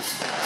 Yes.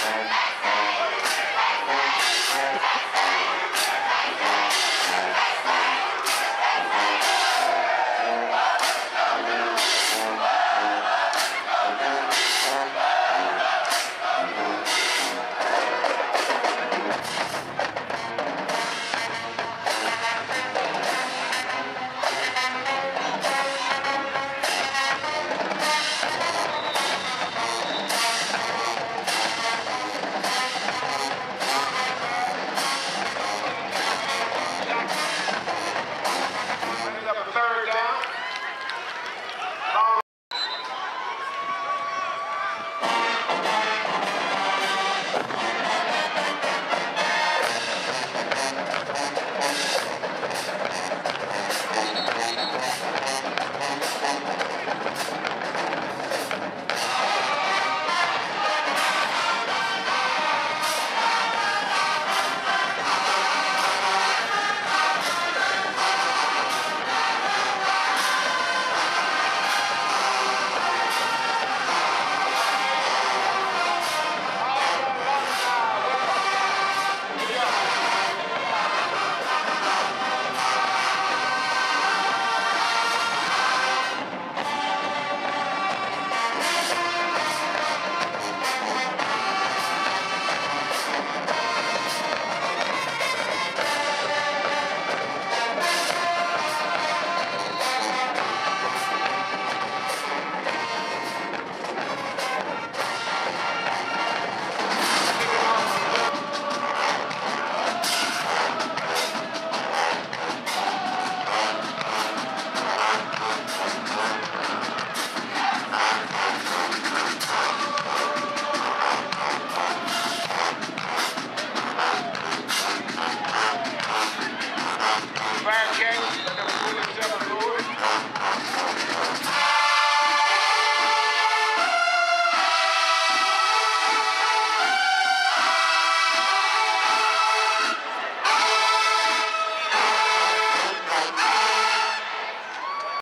Thanks.